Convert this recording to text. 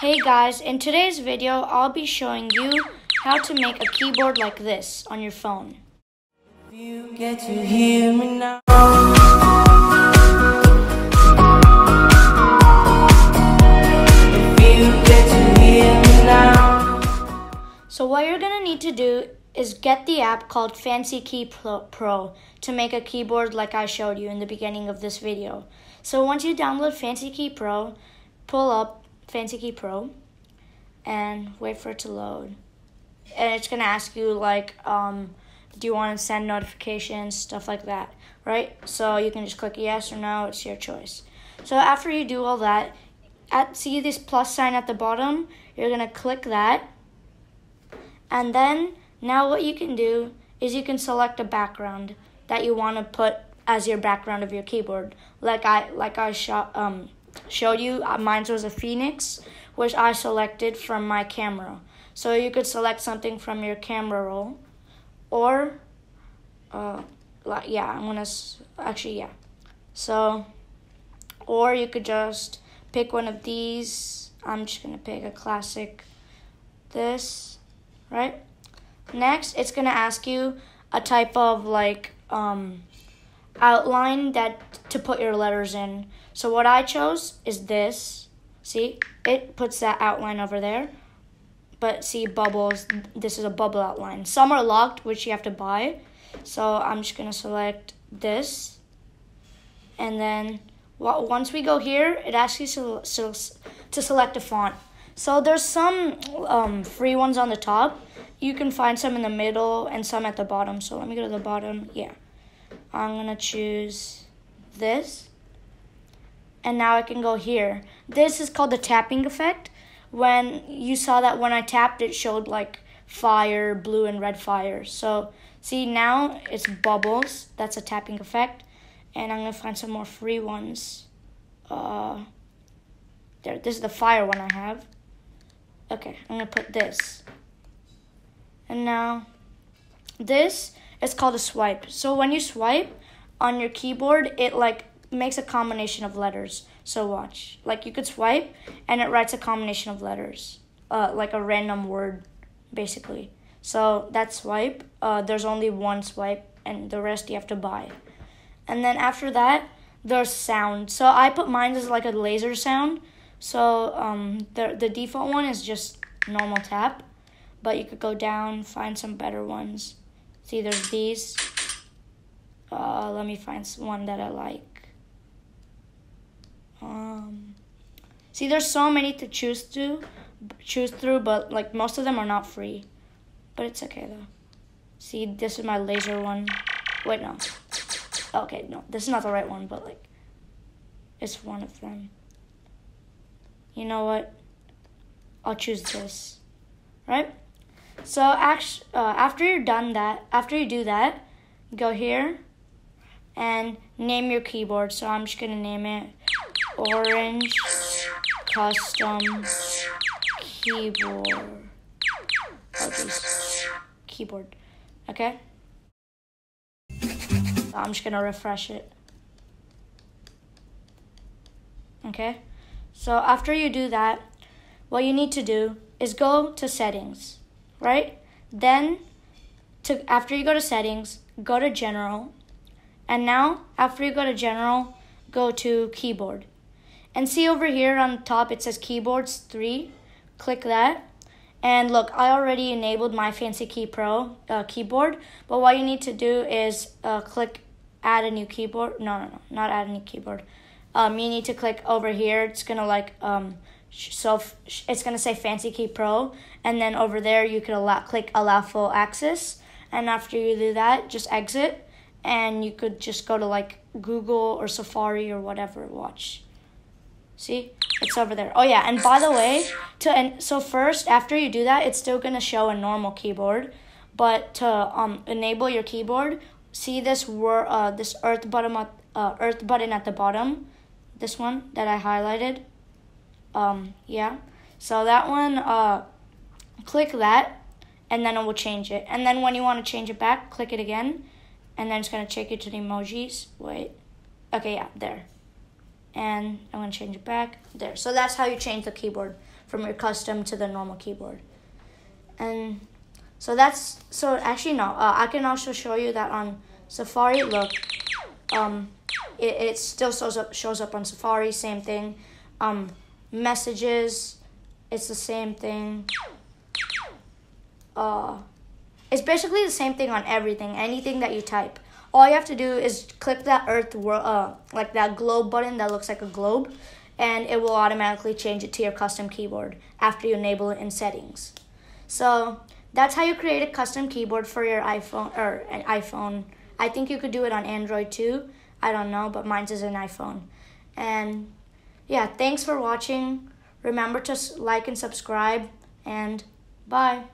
Hey guys, in today's video, I'll be showing you how to make a keyboard like this on your phone. You get to hear me now. If you get to hear me now. So what you're gonna need to do is get the app called FancyKey Pro- Pro to make a keyboard like I showed you in the beginning of this video. So once you download FancyKey Pro, pull up FancyKey Pro and wait for it to load. And it's gonna ask you like, um, do you want to send notifications, stuff like that, right? So you can just click yes or no. It's your choice. So after you do all that, at see this plus sign at the bottom, you're gonna click that and then now what you can do is you can select a background that you want to put as your background of your keyboard. Like I like I shot um, showed you, uh, mine was a phoenix, which I selected from my camera. So you could select something from your camera roll, or, uh, like yeah, I'm gonna actually yeah. So, or you could just pick one of these. I'm just gonna pick a classic. This right? Next, it's gonna ask you a type of like um, outline that to put your letters in. So what I chose is this. See, it puts that outline over there. But see, bubbles. This is a bubble outline. Some are locked, which you have to buy. So I'm just gonna select this, and then once we go here, it asks you to, to, select a font. So there's some um, free ones on the top. You can find some in the middle and some at the bottom. So let me go to the bottom. Yeah. I'm to choose this. And now I can go here. This is called the tapping effect. When you saw that when I tapped, it showed like fire, blue and red fire. So see now it's bubbles. That's a tapping effect. And I'm to find some more free ones. Uh, there, this is the fire one I have. Okay, I'm gonna put this. And now, this is called a swipe. So when you swipe on your keyboard, it like makes a combination of letters. So watch, like you could swipe and it writes a combination of letters, uh, like a random word, basically. So that swipe, uh, there's only one swipe, and the rest you have to buy. And then after that, there's sound. So I put mine as like a laser sound. So um, the the default one is just normal tap, but you could go down, find some better ones. See, there's these. Uh, let me find one that I like. Um, see, there's so many to choose to choose through, but like most of them are not free. But it's okay though. See, this is my laser one. Wait, no. Okay, no, this is not the right one, but like, it's one of them. You know what? I'll choose this, right? So uh, after you're done that, after you do that, go here and name your keyboard. So I'm just gonna name it Orange Custom Keyboard. Keyboard. Okay. I'm just gonna refresh it. Okay. So after you do that, what you need to do is go to settings, right? Then to after you go to settings, go to general. And now after you go to general, go to keyboard. And see over here on top it says keyboards 3. Click that. And look, I already enabled my FancyKey Pro uh, keyboard, but what you need to do is uh, click add a new keyboard. No, no, no, not add a new keyboard. Um, you need to click over here. It's gonna like um, so it's gonna say FancyKey Pro, and then over there you could allow click allow full access. And after you do that, just exit, and you could just go to like Google or Safari or whatever. Watch. See, it's over there. Oh yeah, and by the way, to and so first after you do that, it's still gonna show a normal keyboard, but to um enable your keyboard, see this word uh this earth button at uh earth button at the bottom, this one that I highlighted. Um yeah, so that one uh click that, and then it will change it. And then when you want to change it back, click it again, and then it's gonna take you to the emojis. Wait, okay yeah there and I'm gonna change it back there. So that's how you change the keyboard from your custom to the normal keyboard. And so that's so actually no, uh, I can also show you that on Safari. Look, um, it, it still shows up shows up on Safari. Same thing. Um, messages, it's the same thing. Uh, it's basically the same thing on everything. Anything that you type, all you have to do is click that Earth world, uh, like that globe button that looks like a globe, and it will automatically change it to your custom keyboard after you enable it in settings. So that's how you create a custom keyboard for your iPhone or an iPhone. I think you could do it on Android too. I don't know, but mine's is an iPhone. And yeah, thanks for watching. Remember to like and subscribe, and bye.